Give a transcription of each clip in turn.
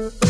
Uh-oh.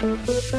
Uh.